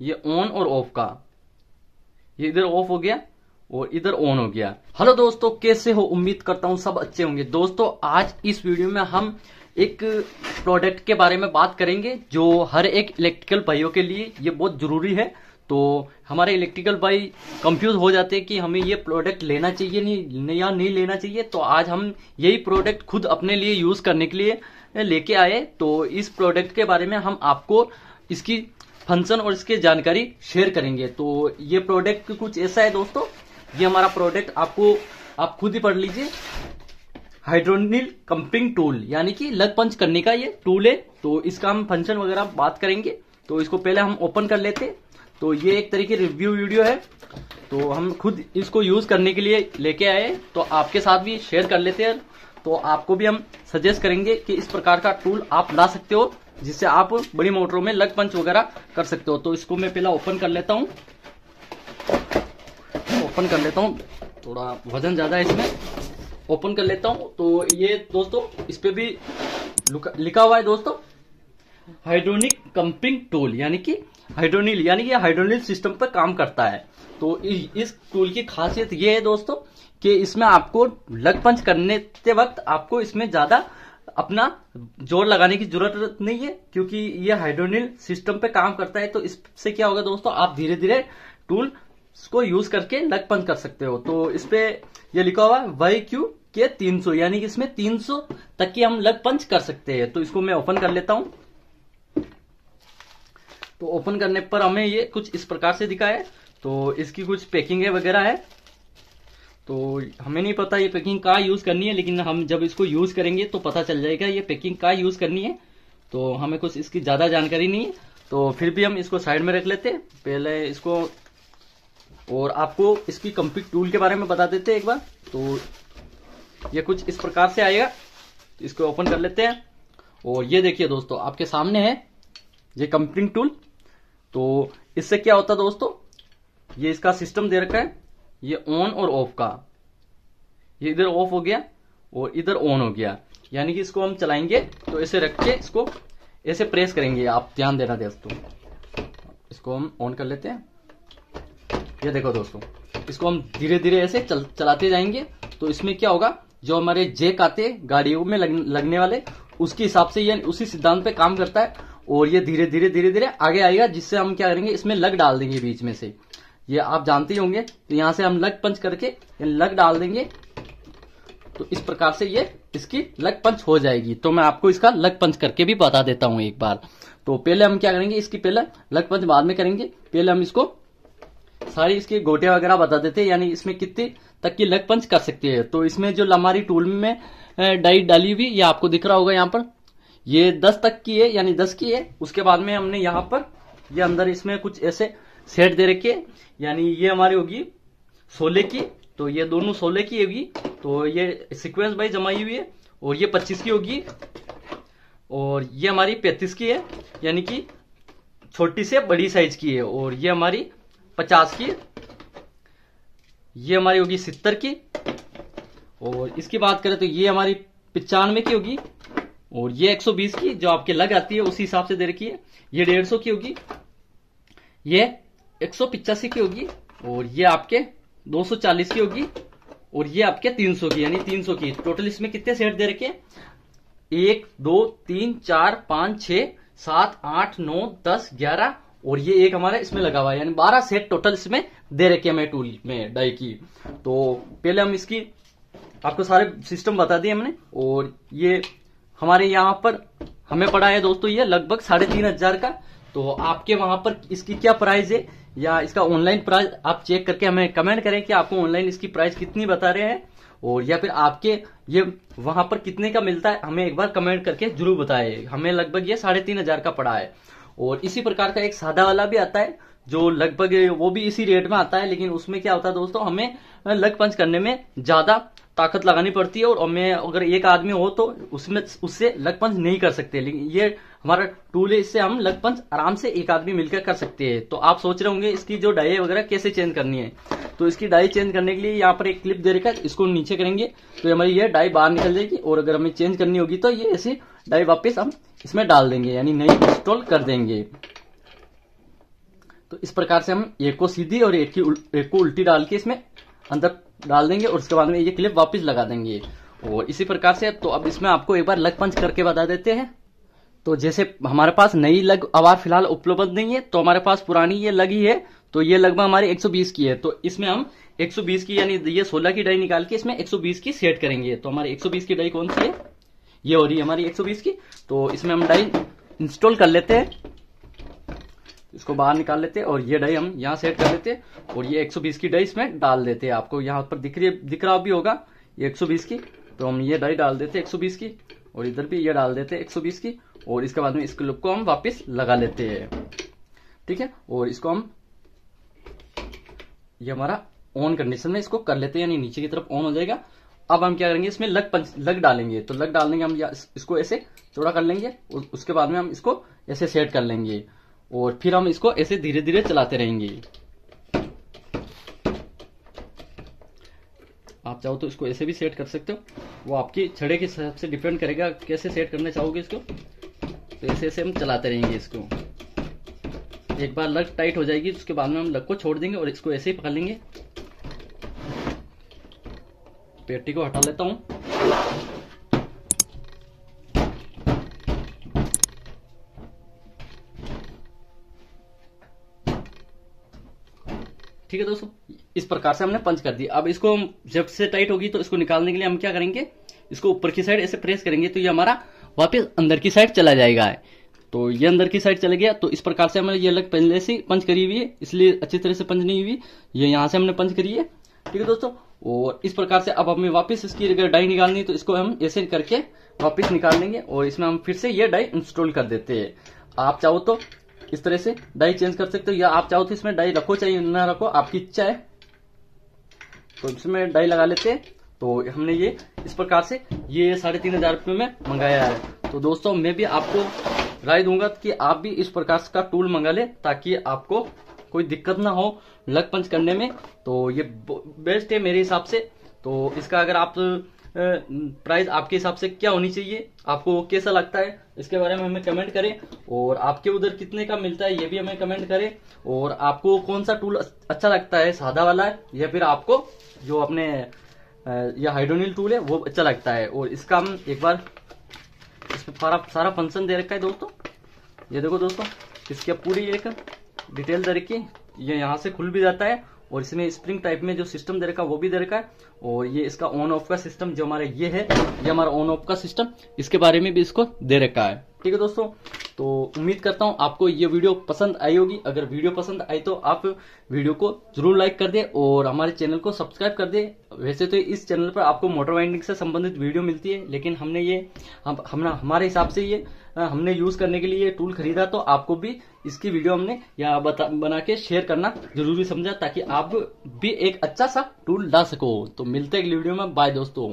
ये ऑन और ऑफ़ का। ये इधर ऑफ़ हो गया और इधर ऑन हो गया। हेलो दोस्तों, कैसे हो? उम्मीद करता हूँ सब अच्छे होंगे। दोस्तों, आज इस वीडियो में हम एक प्रोडक्ट के बारे में बात करेंगे जो हर एक इलेक्ट्रिकल भाइयों के लिए ये बहुत ज़रूरी है। तो हमारे इलेक्ट्रिकल भाई कंफ्यूज हो जाते हैं कि हमें ये प्रोडक्ट लेना चाहिए नहीं या नहीं लेना चाहिए। तो आज हम यही प्रोडक्ट खुद अपने लिए यूज़ करने के लिए लेके आए। तो इस प्रोडक्ट के बारे में हम आपको इसकी फ़ंक्शन और इसकी जानकारी शेयर करेंगे। तो ये प्रोडक्ट कुछ ऐसा है दोस्तों, ये हमारा प्रोडक्ट आपको, आप खुद ही पढ़ लीजिए। हाइड्रोनिल कंपिंग टूल यानी कि लग पंच करने का ये टूल है। तो इसका हम फ़ंक्शन वगैरह बात करेंगे। तो इसको पहले हम ओपन कर लेते तो ये एक तरीके रिव्यू वीडियो है। तो हम खुद इसको यूज़ करने के लिए लेके आए तो आपके साथ भी शेयर कर लेते हैं। तो आपको भी हम सजेस्ट करेंगे कि इस प्रकार का टूल आप ला सकते हो। जिससे आप बड़ी मोटरों में लग पंच वगैरह कर सकते हो। तो इसको मैं पहला ओपन कर लेता हूँ। ओपन कर लेता हूँ। थोड़ा वज़न ज़्यादा है इसमें। ओपन कर लेता हूँ। तो ये दोस्तों, इस पे भी लिखा हुआ है दोस्तों, हाइड्रोनिक कंपिंग टूल, यानी कि हाइड्रोनिल यानी कि हाइड्रोनिल सिस्टम पर काम करता है। तो इस टूल की खासियत ये है दोस्तों कि इसमें आपको लग पंच करने वक्त आपको इसमें ज़्यादा अपना ज़ोर लगाने की ज़रूरत नहीं है, क्योंकि ये हाइड्रोनिल सिस्टम पे काम करता है तो इससे क्या होगा दोस्तों, आप धीरे धीरे टूल को यूज़ करके लग पंच कर सकते हो। तो इस पे ये लिखा हुआ है, वाई क्यू के 300 यानी कि इसमें 300 तक की हम लग पंच कर सकते हैं। तो इसको मैं ओपन कर लेता हूँ। तो ओपन करने पर हमें ये कुछ इस प्रकार से दिखा है। तो इसकी कुछ पैकिंग वगैरह है। तो हमें नहीं पता ये पैकिंग कहा यूज़ करनी है, लेकिन हम जब इसको यूज़ करेंगे तो पता चल जाएगा ये पैकिंग कहा यूज़ करनी है। तो हमें कुछ इसकी ज़्यादा जानकारी नहीं है। तो फिर भी हम इसको साइड में रख लेते पहले इसको और आपको इसकी कंप्लीट टूल के बारे में बता देते एक बार। तो ये कुछ इस प्रकार से आएगा। इसको ओपन कर लेते हैं। और ये देखिए दोस्तों, आपके सामने है ये कंप्लीट टूल तो इससे क्या होता है दोस्तों? ये इसका सिस्टम दे रखा है। ये ऑन और ऑफ़ का। ये इधर ऑफ़ हो गया और इधर ऑन हो गया। यानी कि इसको हम चलाएँगे तो ऐसे रख के इसको ऐसे प्रेस करेंगे। आप ध्यान देना दोस्तों। इसको हम ऑन कर लेते हैं। ये देखो दोस्तों इसको हम धीरे धीरे ऐसे चल, चलाते जाएँगे। तो इसमें क्या होगा जो हमारे जेक आते गाड़ियों में लग, लगने वाले उसके हिसाब से ये उसी सिद्धांत पे काम करता है और ये धीरे धीरे धीरे धीरे आगे आएगा जिससे हम क्या करेंगे इसमें लग डाल देंगे बीच में से। ये आप जानते ही होंगे तो यहाँ से हम लग पंच करके लग डाल देंगे। तो इस प्रकार से ये इसकी लग पंच हो जाएगी। तो मैं आपको इसका लग पंच करके भी बता देता हूँ एक बार। तो पहले हम क्या करेंगे, इसकी पहले लग पंच बाद में करेंगे। पहले हम इसको सारी इसकी गोटियाँ वगैरह बता देते हैं, यानी इसमें कितनी तक की लग पंच कर सकती है। तो इसमें जो हमारी टूल में डाई डाली हुई, ये आपको दिख रहा होगा यहाँ पर। ये दस तक की है, यानी दस की है। उसके बाद में हमने यहाँ पर, ये अंदर इसमें कुछ ऐसे सेट दे रखे यानी ये हमारी होगी सोलह की तो ये दोनों सोलह की होगी तो ये सिक्वेंस बाई जमाई हुई है, और ये पच्चीस की होगी, और ये हमारी पैंतीस की है, यानी कि छोटी से बड़ी साइज़ की है, और ये हमारी पचास की, ये हमारी होगी सितर की, और इसकी बात करें तो ये हमारी पिचानवे की होगी, और ये 120 की, जो आपके लग आती है, उसी हिसाब से दे रखी है, ये डेढ़ सौ की होगी, ये एक की होगी, और ये आपके 240 की होगी, और ये आपके 300 की, यानी 300 की। टोटल इसमें कितने सेट दे रखे एक, दो, तीन, चार, पाँच छ सात, आठ, नौ, दस, ग्यारह, और ये एक हमारा इसमें लगा हुआ है, यानी बारह सेट टोटल इसमें दे रखे हमें टूल में डाई की। तो पहले हम इसकी, आपको सारे सिस्टम बता दिए हमने, और ये हमारे यहाँ पर हमें पड़ा है दोस्तों, ये लगभग साढ़े तीन हज़ार का। तो आपके वहाँ पर इसकी क्या प्राइस है? या इसका ऑनलाइन प्राइस आप चेक करके हमें कमेंट करें कि आपको ऑनलाइन इसकी प्राइस कितनी बता रहे हैं और या फिर आपके ये वहाँ पर कितने का मिलता है, हमें एक बार कमेंट करके ज़रूर बताए। हमें लगभग ये साढ़े तीन हज़ार का पड़ा है। और इसी प्रकार का एक सादा वाला भी आता है, जो लगभग वो भी इसी रेट में आता है, लेकिन उसमें क्या होता है दोस्तों, हमें लग पंच करने में ज़्यादा ताकत लगानी पड़ती है और मैं, अगर एक आदमी हो तो उसमें, उससे लग पंच नहीं कर सकते। लेकिन ये हमारा टूल है, इससे हम लग पंच आराम से एक आदमी मिलकर कर सकते हैं। तो आप सोच रहे होंगे, इसकी जो डाई वगैरह कैसे चेंज करनी है? तो इसकी डाई चेंज करने के लिए यहाँ पर एक क्लिप दे रखा है, इसको नीचे करेंगे। तो हमारी ये डाई बाहर निकल जाएगी और अगर हमें चेंज करनी होगी तो ये ऐसी डाई वापस हम इसमें डाल देंगे, यानी नई इंस्टॉल कर देंगे। तो इस प्रकार से हम एक को सीधी और एक की एक को उल्टी डाल के इसमें अंदर डाल देंगे और उसके बाद में ये क्लिप वापस लगा देंगे। और इसी प्रकार से तो अब इसमें आपको एक बार लग पंच करके बता देते हैं। तो जैसे हमारे पास नई लग आवार फ़िलहाल उपलब्ध नहीं है तो हमारे पास पुरानी ये लग ही है तो ये लगभग हमारी 120 की है। तो इसमें हम 120 की, यानी ये 16 की डाई निकाल के इसमें 120 की सेट करेंगे। तो हमारी 120 की डाई कौन सी है? ये हो रही है हमारी 120 की। तो इसमें हम डाई इंस्टॉल कर लेते हैं। इसको बाहर निकाल लेते और ये डाई हम यहाँ सेट कर लेते और ये 120 की डाई इसमें डाल देते आपको। यहाँ पर दिख रही दिख रहा भी होगा, ये 120 की तो हम ये डाई डाल देते हैं 120 की और इधर भी ये डाल देते हैं 120 की और इसके बाद में इस क्लिप को हम वापस लगा लेते हैं। ठीक है? और इसको हम, ये हमारा ऑन कंडीशन में इसको कर लेते हैं, यानी नीचे की तरफ़ ऑन हो जाएगा। अब हम क्या करेंगे, इसमें लग पंच, लग डालेंगे। तो लग डालने के हम इसको ऐसे चौड़ा कर लेंगे और उसके बाद में हम इसको ऐसे सेट कर लेंगे। और फिर हम इसको ऐसे धीरे धीरे चलाते रहेंगे। आप चाहो तो इसको ऐसे भी सेट कर सकते हो। वो आपकी छड़े के हिसाब से डिपेंड करेगा कैसे सेट करना चाहोगे इसको। तो ऐसे ऐसे हम चलाते रहेंगे इसको। एक बार लग टाइट हो जाएगी, उसके बाद में हम लग को छोड़ देंगे और इसको ऐसे ही पकड़ लेंगे। पेटी को हटा लेता हूँ। ठीक है दोस्तों, इस प्रकार से हमने पंच कर दिया। अब इसको जब से टाइट होगी तो इसको निकालने के लिए हम क्या करेंगे? इसको ऊपर की साइड ऐसे प्रेस करेंगे तो ये हमारा वापस अंदर की साइड चला जाएगा। तो ये अंदर की साइड चला गया तो इस प्रकार से हमने ये अलग पहले से पंच करी हुई है, इसलिए अच्छी तरह से पंच नहीं हुई। ये यहाँ से हमने पंच करी है। ठीक है दोस्तों, और इस प्रकार से अब हमें वापस इसकी अगर डाई निकालनी तो इसको हम ऐसे करके वापस निकाल लेंगे और इसमें हम फिर से ये डाई इंस्टॉल कर देते हैं। आप चाहो तो इस तरह से डाई चेंज कर सकते हो, या आप चाहो तो इसमें डाई रखो चाहिए ना रखो, आपकी इच्छा है। तो इसमें डाई लगा लेते तो हमने ये इस प्रकार से ये साढ़े तीन हज़ार रुपये में मंगाया है। तो दोस्तों, मैं भी आपको राय दूँगा कि आप भी इस प्रकार का टूल मंगा ले, ताकि आपको कोई दिक्कत ना हो लग पंच करने में। तो ये बेस्ट है मेरे हिसाब से। तो इसका अगर आप प्राइस आपके हिसाब से क्या होनी चाहिए? आपको कैसा लगता है? इसके बारे में हमें कमेंट करें। और आपके उधर कितने का मिलता है, ये भी हमें कमेंट करें। और आपको कौन सा टूल अच्छा लगता है? सादा वाला है, या फिर आपको जो अपने या हाइड्रोनिल टूल है, वो अच्छा लगता है? और इसका हम एक बार, इसमें सारा सारा फ़ंक्शन दे रखा है दोस्तों। ये देखो दोस्तों, इसकी पूरी एक डिटेल दे रखी ये यहाँ से खुल भी जाता है और इसमें स्प्रिंग टाइप में जो सिस्टम दे रखा है वो भी दे रखा है। और ये इसका ऑन ऑफ़ का सिस्टम जो हमारा ये है ये हमारा ऑन ऑफ़ का सिस्टम इसके बारे में भी इसको दे रखा है। ठीक है दोस्तों? तो उम्मीद करता हूँ आपको ये वीडियो पसंद आई होगी। अगर वीडियो पसंद आई तो आप वीडियो को ज़रूर लाइक कर दे और हमारे चैनल को सब्सक्राइब कर दे। वैसे तो इस चैनल पर आपको मोटर वाइंडिंग से संबंधित वीडियो मिलती है लेकिन हमने ये हम, हम हमारे हिसाब से ये हमने यूज़ करने के लिए ये टूल खरीदा तो आपको भी इसकी वीडियो हमने यहाँ बना के शेयर करना ज़रूरी समझा, ताकि आप भी एक अच्छा सा टूल ला सको। तो मिलते हैं अगली वीडियो में। बाय दोस्तों।